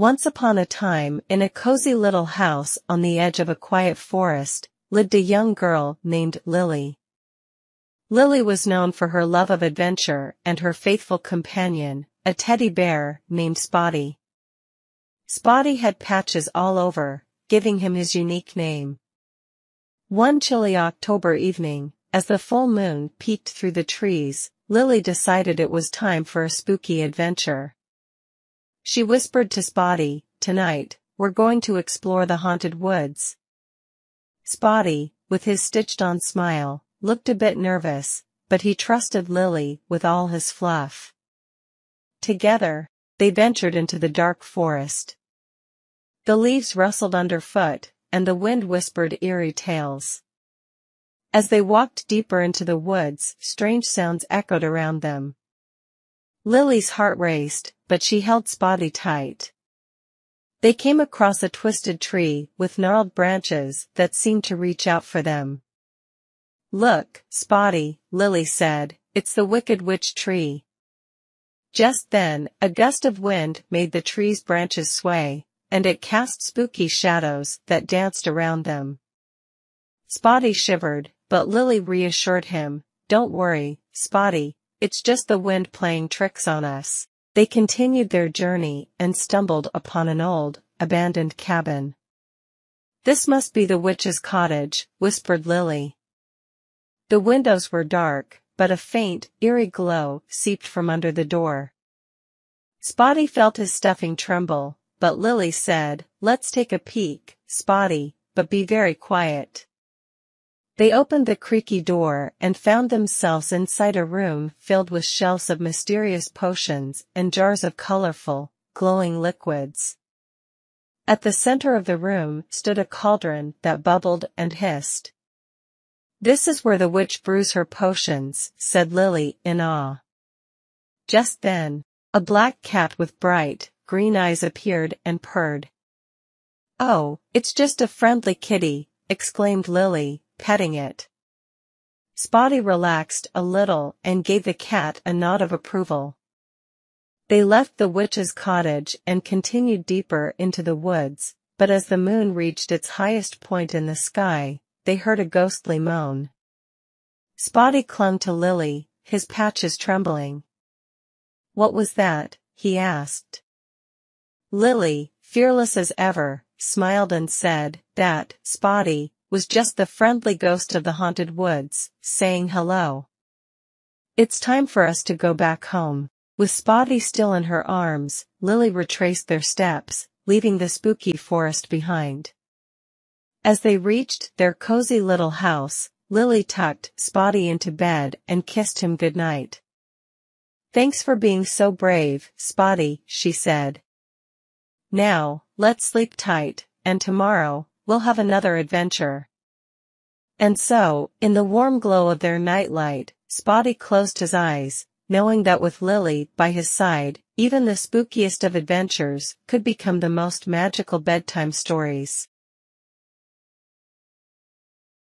Once upon a time, in a cozy little house on the edge of a quiet forest, lived a young girl named Lily. Lily was known for her love of adventure and her faithful companion, a teddy bear named Spotty. Spotty had patches all over, giving him his unique name. One chilly October evening, as the full moon peeked through the trees, Lily decided it was time for a spooky adventure. She whispered to Spotty, tonight, we're going to explore the haunted woods. Spotty, with his stitched-on smile, looked a bit nervous, but he trusted Lily with all his fluff. Together, they ventured into the dark forest. The leaves rustled underfoot, and the wind whispered eerie tales. As they walked deeper into the woods, strange sounds echoed around them. Lily's heart raced, but she held Spotty tight. They came across a twisted tree with gnarled branches that seemed to reach out for them. Look, Spotty, Lily said, it's the Wicked Witch tree. Just then, a gust of wind made the tree's branches sway, and it cast spooky shadows that danced around them. Spotty shivered, but Lily reassured him, don't worry, Spotty, it's just the wind playing tricks on us. They continued their journey and stumbled upon an old, abandoned cabin. This must be the witch's cottage, whispered Lily. The windows were dark, but a faint, eerie glow seeped from under the door. Spotty felt his stuffing tremble, but Lily said, let's take a peek, Spotty, but be very quiet. They opened the creaky door and found themselves inside a room filled with shelves of mysterious potions and jars of colorful, glowing liquids. At the center of the room stood a cauldron that bubbled and hissed. This is where the witch brews her potions, said Lily in awe. Just then, a black cat with bright, green eyes appeared and purred. Oh, it's just a friendly kitty, exclaimed Lily, petting it. Spotty relaxed a little and gave the cat a nod of approval. They left the witch's cottage and continued deeper into the woods, but as the moon reached its highest point in the sky, they heard a ghostly moan. Spotty clung to Lily, his patches trembling. What was that? he asked. Lily, fearless as ever, smiled and said, that, Spotty, was just the friendly ghost of the haunted woods, saying hello. It's time for us to go back home. With Spotty still in her arms, Lily retraced their steps, leaving the spooky forest behind. As they reached their cozy little house, Lily tucked Spotty into bed and kissed him goodnight. Thanks for being so brave, Spotty, she said. Now, let's sleep tight, and tomorrow, we'll have another adventure. And so, in the warm glow of their nightlight, Spotty closed his eyes, knowing that with Lily by his side, even the spookiest of adventures could become the most magical bedtime stories.